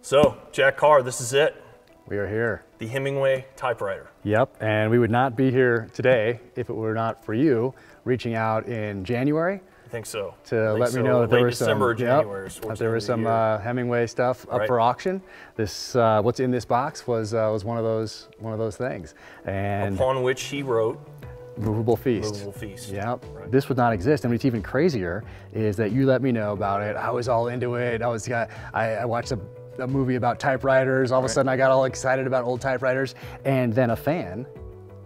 So, Jack Carr, this is it. We are here. The Hemingway typewriter. Yep, and we would not be here today if it were not for you reaching out in January I think so. to Late let me know that there December, some, yep, that there was some uh, Hemingway stuff up Right. for auction. This uh, what's in this box was uh, was one of those one of those things, and upon which he wrote Moveable Feast. Moveable Feast. Yep. Right. This would not exist. And what's even crazier is that you let me know about it. I was all into it. I was I, I watched a, a movie about typewriters. All of a sudden I got all excited about old typewriters. And then a fan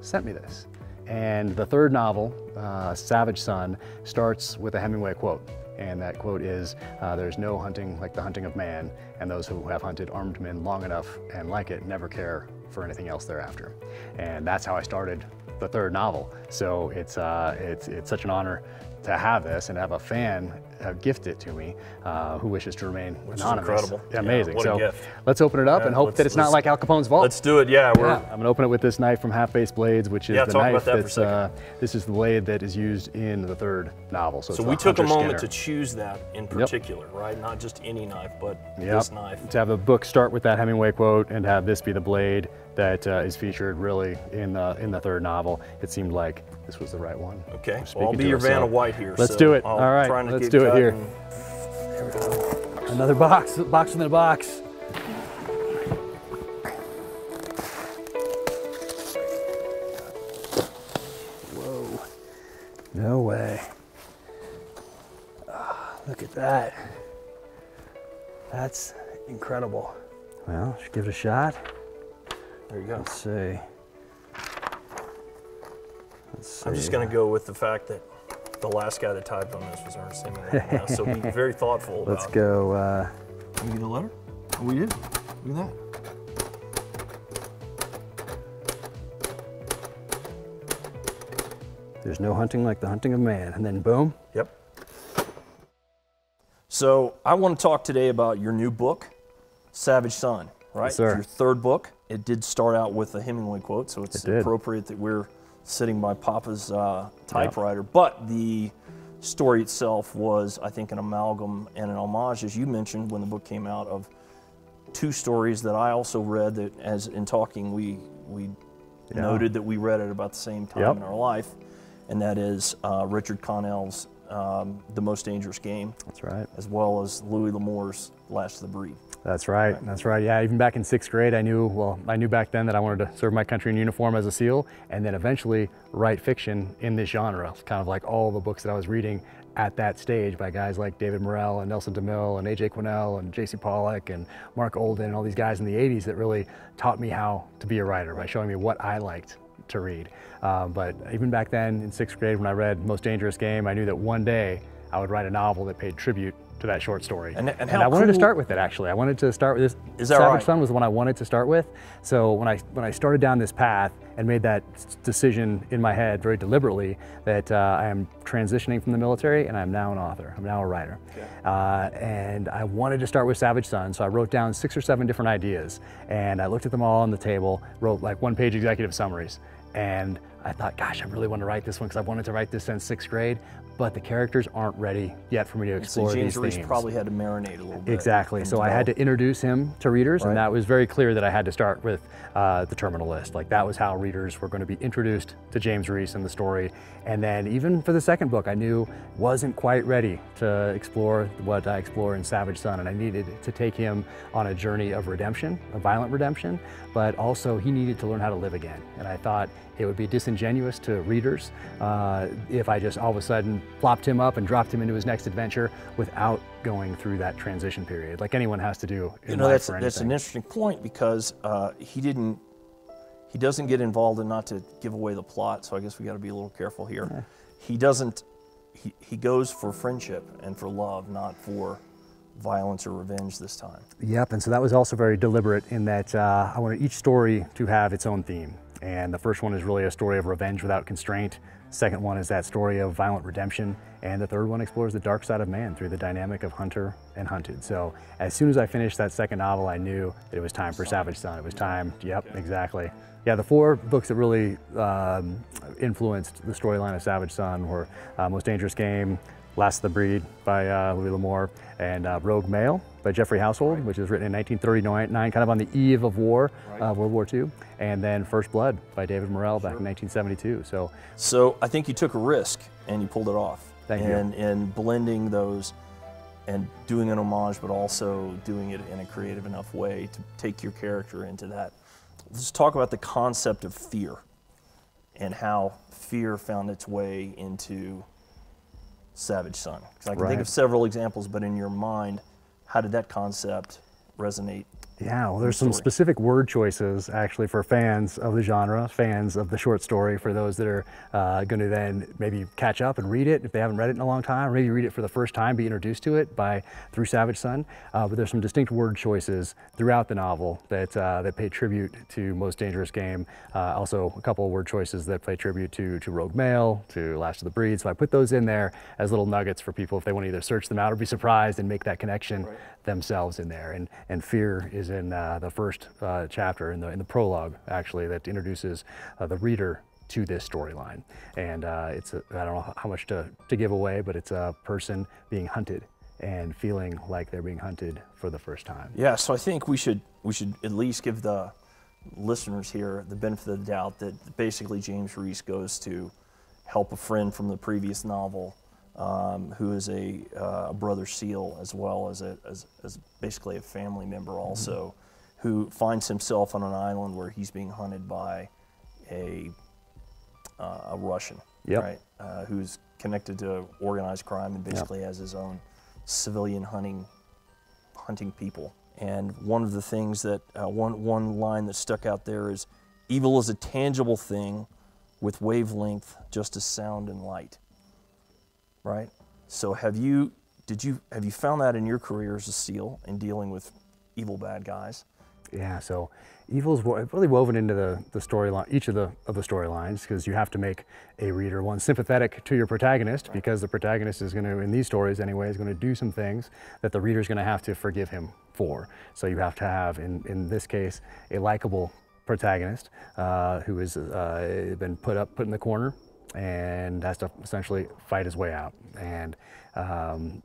sent me this. And the third novel, uh, Savage Son, starts with a Hemingway quote. And that quote is, uh, there's no hunting like the hunting of man, and those who have hunted armed men long enough and like it never care for anything else thereafter. And that's how I started the third novel. So it's, uh, it's, it's such an honor to have this and have a fan uh, gift it to me uh, who wishes to remain is anonymous. incredible. Yeah, Amazing. what a so gift. let's open it up Yeah, and hope that it's not like Al Capone's vault. Let's do it. Yeah, I'm gonna open it with this knife from Half Face Blades, which is the knife that that's uh, this is the blade that is used in the third novel. So, So we took a moment Skinner. to choose that in particular, right? Not just any knife, but Yep. this knife. To have the book start with that Hemingway quote and have this be the blade that uh, is featured really in the in the third novel, it seemed like this was the right one. Okay, well, I'll be your Vanna so White here. Let's so do it. I'll All right, let's do it here. and- Another box, box within a box. Whoa, no way. Ah, look at that. That's incredible. Well, should give it a shot. There you go. Let's see. Let's see. I'm just going to go with the fact that the last guy that typed on this was Ernest Hemingway. so be very thoughtful about Let's go. Uh, Can we get a letter? Oh, we did. Look at that. there's no hunting like the hunting of man, and then boom. Yep. So I want to talk today about your new book, Savage Son, right? Yes, sir. It's your third book. It did start out with a Hemingway quote, so it's It appropriate that we're sitting by Papa's uh, typewriter. But the story itself was, I think, an amalgam and an homage, as you mentioned when the book came out, of two stories that I also read. That, as in talking, we we Yeah. noted that we read at about the same time Yep. in our life, and that is uh, Richard Connell's um, "The Most Dangerous Game," That's right. as well as Louis L'Amour's "Last of the Breed." That's right. That's right. Yeah, even back in sixth grade, I knew, well, I knew back then that I wanted to serve my country in uniform as a SEAL and then eventually write fiction in this genre. Kind of like all the books that I was reading at that stage by guys like David Morrell and Nelson DeMille and A.J. Quinnell and J.C. Pollock and Mark Olden and all these guys in the 80s that really taught me how to be a writer by showing me what I liked to read. Um, but even back then in sixth grade when I read Most Dangerous Game, I knew that one day I would write a novel that paid tribute to that short story. And- and how I wanted to start with it actually. I wanted to start with this. Savage right? Son was the one I wanted to start with. So when I when I started down this path and made that decision in my head very deliberately that uh, I am transitioning from the military and I'm now an author. I'm now a writer. Uh, and I wanted to start with Savage Son, so I wrote down six or seven different ideas and I looked at them all on the table, wrote like one page executive summaries. And I thought, gosh, I really want to write this one because I've wanted to write this since sixth grade, but the characters aren't ready yet for me to explore So James these Reese themes. probably had to marinate a little bit. Exactly. So I had to introduce him to readers, Right. and that was very clear that I had to start with uh, the terminal list. Like that was how readers were going to be introduced to James Reese and the story. And then even for the second book, I knew wasn't quite ready to explore what I explore in Savage Son, and I needed to take him on a journey of redemption, a violent redemption, but also he needed to learn how to live again. And I thought it would be disingenuous to readers uh, if I just all of a sudden plopped him up and dropped him into his next adventure without going through that transition period, like anyone has to do in You know, that's that's an interesting point because uh, he didn't. He doesn't get involved in not to give away the plot, so I guess we got to be a little careful here. He doesn't. He, he goes for friendship and for love, not for violence or revenge this time. Yep, and so that was also very deliberate in that uh, I wanted each story to have its own theme. And the first one is really a story of revenge without constraint. Second one is that story of violent redemption. And the third one explores the dark side of man through the dynamic of hunter and hunted. So as soon as I finished that second novel, I knew that it was time for Savage Son. It was time, yep, exactly. Yeah, the four books that really um, influenced the storyline of Savage Son were uh, Most Dangerous Game, Last of the Breed by uh, Louis L'Amour, and uh, Rogue Male by Geoffrey Household, right. which was written in 1939, kind of on the eve of war, right. uh, World War II, and then First Blood by David Morrell sure. back in 1972. So, so I think you took a risk and you pulled it off. Thank and, you. And blending those and doing an homage, but also doing it in a creative enough way to take your character into that. Let's talk about the concept of fear and how fear found its way into Savage Son. Because I can right. think of several examples, but in your mind, how did that concept resonate yeah, well, there's some specific word choices actually for fans of the genre, fans of the short story, for those that are uh, going to then maybe catch up and read it if they haven't read it in a long time, or maybe read it for the first time, be introduced to it by through Savage Son. Uh, but there's some distinct word choices throughout the novel that uh, that pay tribute to Most Dangerous Game. Uh, also, a couple of word choices that pay tribute to to Rogue Male, to Last of the Breed. So I put those in there as little nuggets for people if they want to either search them out or be surprised and make that connection right. Themselves in there. And and fear is in uh, the first uh, chapter, in the, in the prologue, actually, that introduces uh, the reader to this storyline. And uh, it's, I don't know how much to, to give away, but it's a person being hunted and feeling like they're being hunted for the first time. Yeah, so I think we should, we should at least give the listeners here the benefit of the doubt that basically James Reese goes to help a friend from the previous novel um, who is a, uh, brother SEAL as well as, a, as, as basically a family member also. Mm-hmm who finds himself on an island where he's being hunted by a, uh, a Russian, yep. right? Uh, who's connected to organized crime and basically yep. has his own civilian hunting hunting people. And one of the things that uh, one one line that stuck out there is, "Evil is a tangible thing, with wavelength just as sound and light." Right. So have you did you have you found that in your career as a SEAL in dealing with evil bad guys? Yeah, so evil is really woven into the, the storyline, each of the of the storylines, because you have to make a reader one sympathetic to your protagonist, right. because the protagonist is going to, in these stories anyway, is going to do some things that the reader is going to have to forgive him for. So you have to have, in in this case, a likable protagonist uh, who has uh, been put up, put in the corner, and has to essentially fight his way out. And um,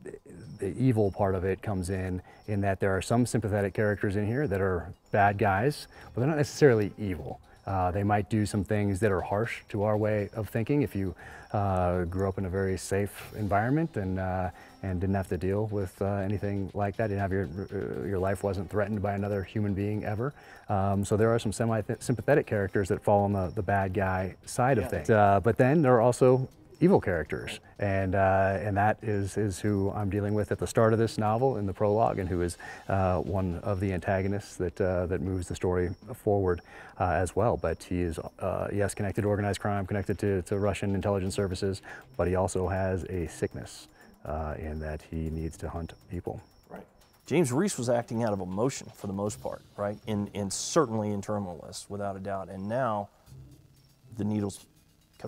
the evil part of it comes in in that there are some sympathetic characters in here that are bad guys, but they're not necessarily evil. Uh, they might do some things that are harsh to our way of thinking. If you uh, grew up in a very safe environment and uh, and didn't have to deal with uh, anything like that, didn't have your uh, your life wasn't threatened by another human being ever. Um, so there are some semi-sympathetic characters that fall on the, the bad guy side yeah. of things. Uh, but then there are also evil characters, and uh, and that is is who I'm dealing with at the start of this novel in the prologue, and who is uh, one of the antagonists that uh, that moves the story forward uh, as well. But he is uh, yes connected to organized crime, connected to, to Russian intelligence services, but he also has a sickness uh, in that he needs to hunt people. Right. James Reese was acting out of emotion for the most part, right? In in certainly in Terminal without a doubt, and now the needles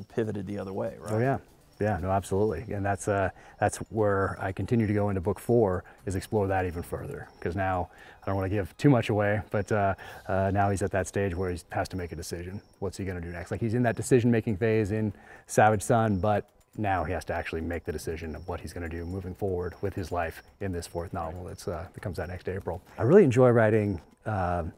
pivoted the other way, right? Oh yeah, yeah, no, absolutely, and that's uh, that's where I continue to go into book four is explore that even further because now I don't want to give too much away, but uh, uh, now he's at that stage where he has to make a decision. What's he going to do next? Like he's in that decision-making phase in Savage Son, but now he has to actually make the decision of what he's going to do moving forward with his life in this fourth novel that's, uh, that comes out next April. I really enjoy writing uh, kind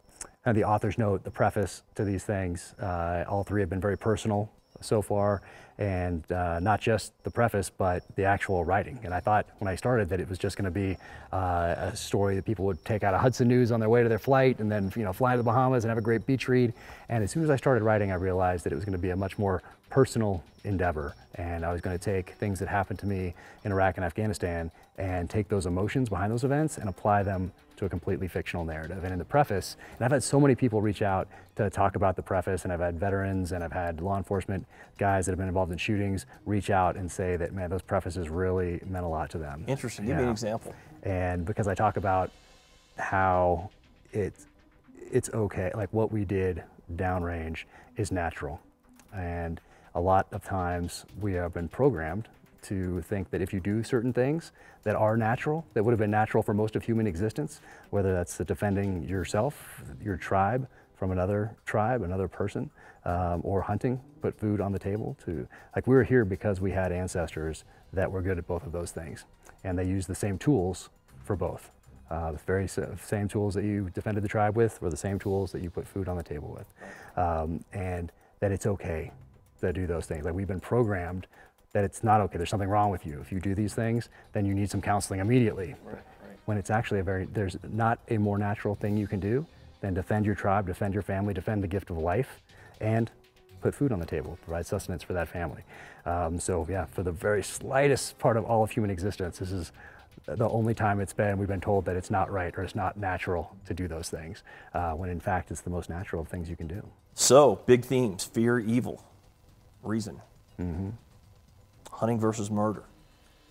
of the author's note, the preface to these things. Uh, all three have been very personal so far, and uh, not just the preface, but the actual writing. And I thought when I started that it was just going to be uh, a story that people would take out of Hudson News on their way to their flight, and then you know fly to the Bahamas and have a great beach read. And as soon as I started writing, I realized that it was going to be a much more personal endeavor, and I was going to take things that happened to me in Iraq and Afghanistan and take those emotions behind those events and apply them to a completely fictional narrative. And in the preface, and I've had so many people reach out to talk about the preface, and I've had veterans and I've had law enforcement guys that have been involved in shootings reach out and say that, man, those prefaces really meant a lot to them. Interesting. Give me an example. And because I talk about how it, it's okay, like what we did downrange is natural. And a lot of times we have been programmed to think that if you do certain things that are natural, that would have been natural for most of human existence, whether that's defending yourself, your tribe from another tribe, another person, um, or hunting, put food on the table to, like we were here because we had ancestors that were good at both of those things. And they used the same tools for both. Uh, the very same tools that you defended the tribe with were the same tools that you put food on the table with. Um, and that it's okay to do those things. Like we've been programmed that it's not okay. There's something wrong with you. If you do these things, then you need some counseling immediately. Right, right. When it's actually a very, there's not a more natural thing you can do than defend your tribe, defend your family, defend the gift of life, and put food on the table, provide sustenance for that family. Um, so yeah, for the very slightest part of all of human existence, this is the only time it's been we've been told that it's not right or it's not natural to do those things, uh, when in fact it's the most natural of things you can do. So, big themes fear, evil, reason. Mm-hmm. Hunting versus murder.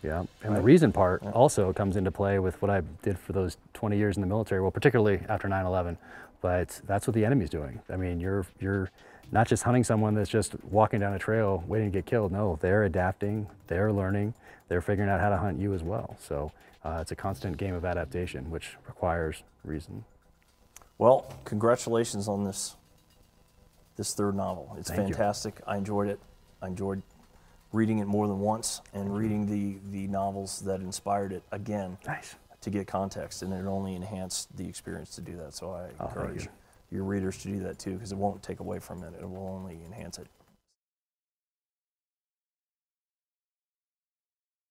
Yeah, and the reason part also comes into play with what I did for those 20 years in the military. Well, particularly after 9/11, but that's what the enemy's doing. I mean, you're you're not just hunting someone that's just walking down a trail waiting to get killed. No, they're adapting, they're learning, they're figuring out how to hunt you as well. So uh, it's a constant game of adaptation, which requires reason. Well, congratulations on this this third novel. It's Thank you. fantastic. I enjoyed it. I enjoyed reading it more than once and mm-hmm. reading the the novels that inspired it again Nice. to get context, and it only enhanced the experience to do that. So I Oh, encourage you. your readers to do that too, because it won't take away from it. It will only enhance it.